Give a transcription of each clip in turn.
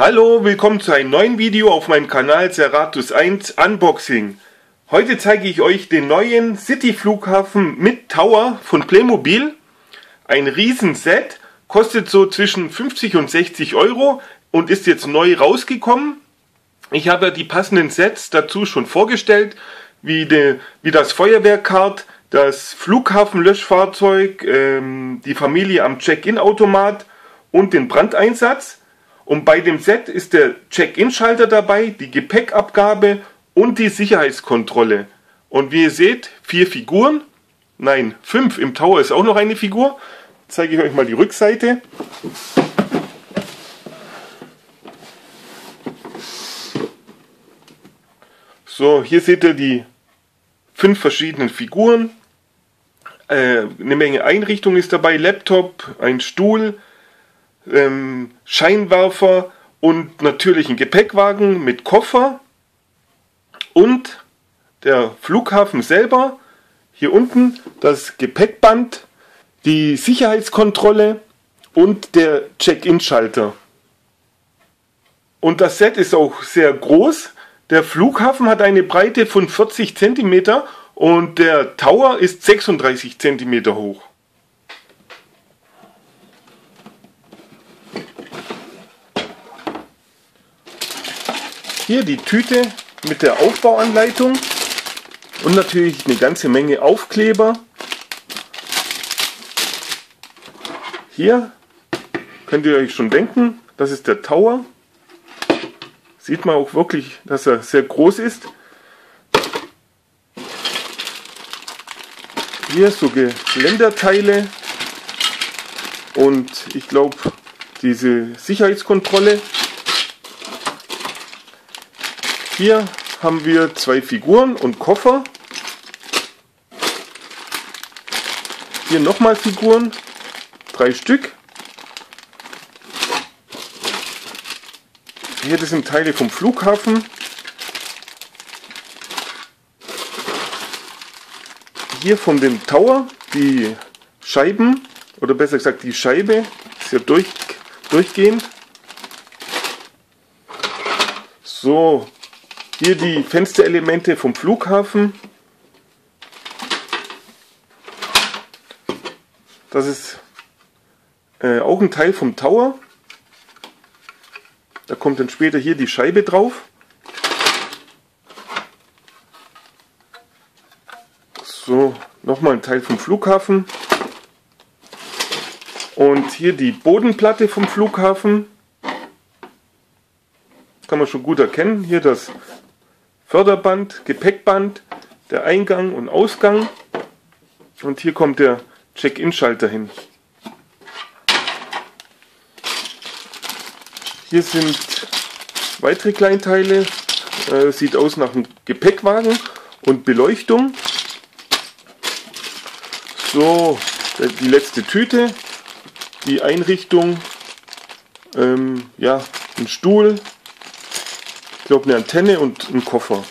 Hallo, willkommen zu einem neuen Video auf meinem Kanal Seratus 1 Unboxing. Heute zeige ich euch den neuen City Flughafen mit Tower von Playmobil. Ein Riesenset, kostet so zwischen 50 und 60 Euro und ist jetzt neu rausgekommen. Ich habe die passenden Sets dazu schon vorgestellt, wie, de, wie das Feuerwehrkart, das Flughafenlöschfahrzeug, ähm, die Familie am Check-in-Automat und den Brandeinsatz. Und bei dem Set ist der Check-in-Schalter dabei, die Gepäckabgabe und die Sicherheitskontrolle. Und wie ihr seht, vier Figuren. Nein, fünf. Im Tower ist auch noch eine Figur. Zeige ich euch mal die Rückseite. So, hier seht ihr die fünf verschiedenen Figuren. Äh, eine Menge Einrichtung ist dabei, Laptop, ein Stuhl, ähm, Scheinwerfer und natürlich ein Gepäckwagen mit Koffer und der Flughafen selber. Hier unten das Gepäckband, die Sicherheitskontrolle und der Check-in-Schalter. Und das Set ist auch sehr groß. Der Flughafen hat eine Breite von 40 cm und der Tower ist 36 cm hoch. Hier die Tüte mit der Aufbauanleitung und natürlich eine ganze Menge Aufkleber. Hier könnt ihr euch schon denken, das ist der Tower. Sieht man auch wirklich, dass er sehr groß ist. Hier so Geländerteile und ich glaube diese Sicherheitskontrolle hier haben wir zwei Figuren und Koffer. Hier nochmal Figuren, drei Stück. Hier, das sind Teile vom Flughafen. Hier von dem Tower, die Scheiben, oder besser gesagt die Scheibe, ist ja durch, durchgehend. So, hier die Fensterelemente vom Flughafen. Das ist äh, auch ein Teil vom Tower. Da kommt dann später hier die Scheibe drauf. So, nochmal ein Teil vom Flughafen. Und hier die Bodenplatte vom Flughafen. Kann man schon gut erkennen. Hier das Förderband, Gepäckband, der Eingang und Ausgang. Und hier kommt der Check-in-Schalter hin. Hier sind weitere Kleinteile. Äh, sieht aus nach einem Gepäckwagen und Beleuchtung. So, die letzte Tüte. Die Einrichtung. Ähm, ja, ein Stuhl, glaube eine Antenne und einen Koffer.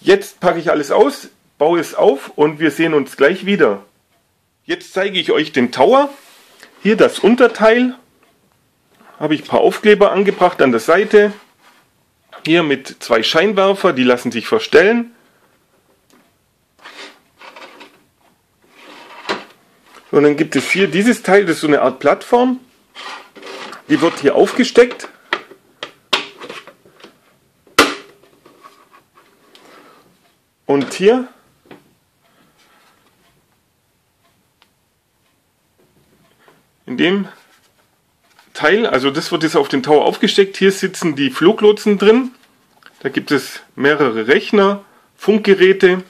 Jetzt packe ich alles aus, baue es auf und wir sehen uns gleich wieder. Jetzt zeige ich euch den Tower. Hier das Unterteil. Habe ich ein paar Aufkleber angebracht an der Seite. Hier mit zwei Scheinwerfer, die lassen sich verstellen. Und dann gibt es hier dieses Teil, das ist so eine Art Plattform. Die wird hier aufgesteckt Und hier in dem Teil, also das wird jetzt auf den Tower aufgesteckt, hier sitzen die Fluglotsen drin. Da gibt es mehrere Rechner, Funkgeräte,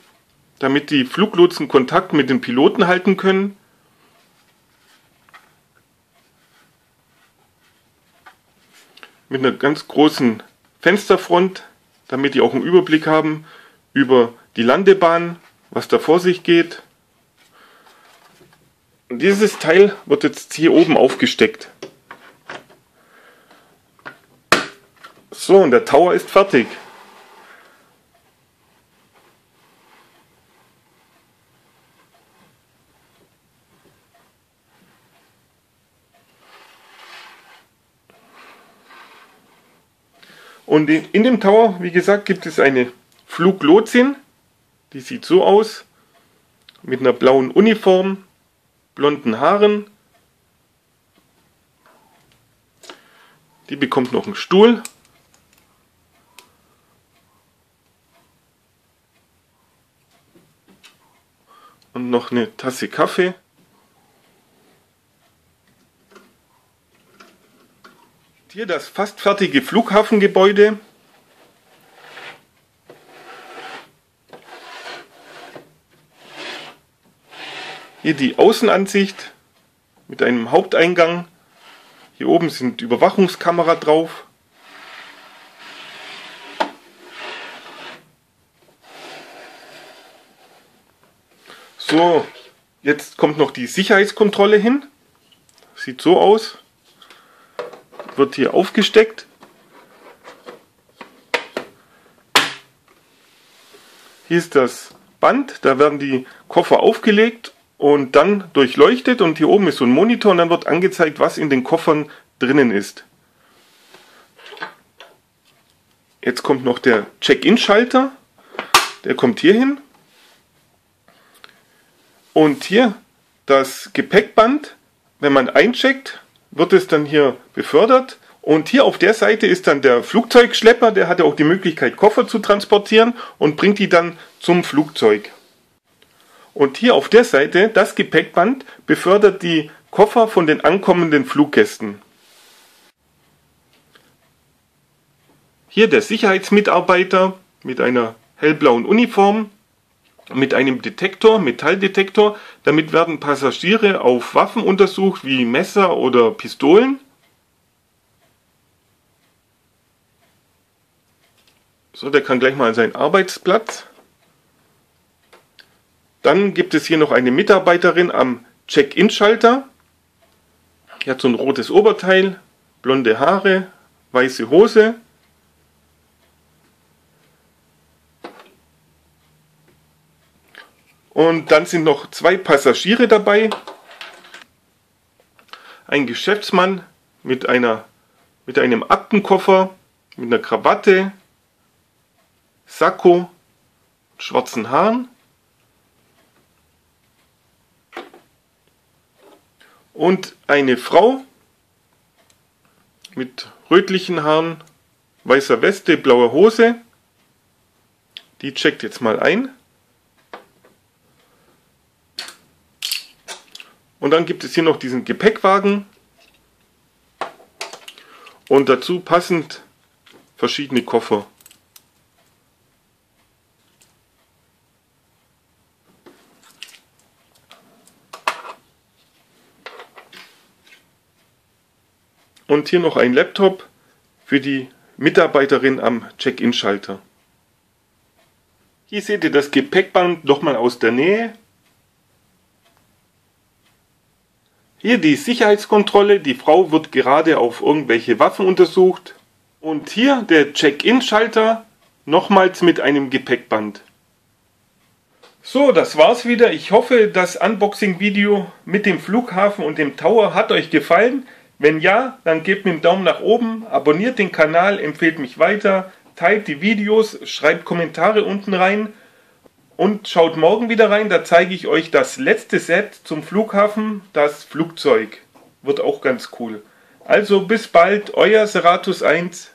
damit die Fluglotsen Kontakt mit den Piloten halten können. Mit einer ganz großen Fensterfront, damit die auch einen Überblick haben über die Landebahn, was da vor sich geht. Und dieses Teil wird jetzt hier oben aufgesteckt. So, und der Tower ist fertig. Und in dem Tower, wie gesagt, gibt es eine Fluglotsin. Die sieht so aus. Mit einer blauen Uniform, blonden Haaren. Die bekommt noch einen Stuhl. Und noch eine Tasse Kaffee. Hier das fast fertige Flughafengebäude. Hier die Außenansicht mit einem Haupteingang. Hier oben sind Überwachungskamera drauf. So, jetzt kommt noch die Sicherheitskontrolle hin. Sieht so aus wird hier aufgesteckt. Hier ist das Band, da werden die Koffer aufgelegt und dann durchleuchtet und hier oben ist so ein Monitor und dann wird angezeigt, was in den Koffern drinnen ist. Jetzt kommt noch der Check-in-Schalter, der kommt hier hin. Und hier das Gepäckband, wenn man eincheckt, wird es dann hier befördert. Und hier auf der Seite ist dann der Flugzeugschlepper, der hat ja auch die Möglichkeit, Koffer zu transportieren und bringt die dann zum Flugzeug. Und hier auf der Seite, das Gepäckband, befördert die Koffer von den ankommenden Fluggästen. Hier der Sicherheitsmitarbeiter mit einer hellblauen Uniform, mit einem Detektor, Metalldetektor. Damit werden Passagiere auf Waffen untersucht, wie Messer oder Pistolen. So, der kann gleich mal an seinen Arbeitsplatz. Dann gibt es hier noch eine Mitarbeiterin am Check-in-Schalter. Die hat so ein rotes Oberteil, blonde Haare, weiße Hose. Und dann sind noch zwei Passagiere dabei. Ein Geschäftsmann mit, einer, mit einem Aktenkoffer, mit einer Krawatte, Sakko, schwarzen Haaren. Und eine Frau mit rötlichen Haaren, weißer Weste, blauer Hose. Die checkt jetzt mal ein. Und dann gibt es hier noch diesen Gepäckwagen. Und dazu passend verschiedene Koffer. Und hier noch ein Laptop für die Mitarbeiterin am Check-in-Schalter. Hier seht ihr das Gepäckband nochmal aus der Nähe. Hier die Sicherheitskontrolle. Die Frau wird gerade auf irgendwelche Waffen untersucht. Und hier der Check-in-Schalter. Nochmals mit einem Gepäckband. So, das war's wieder. Ich hoffe, das Unboxing-Video mit dem Flughafen und dem Tower hat euch gefallen. Wenn ja, dann gebt mir einen Daumen nach oben, abonniert den Kanal, empfehlt mich weiter, teilt die Videos, schreibt Kommentare unten rein. Und schaut morgen wieder rein, da zeige ich euch das letzte Set zum Flughafen, das Flugzeug. Wird auch ganz cool. Also bis bald, euer Seratus 1.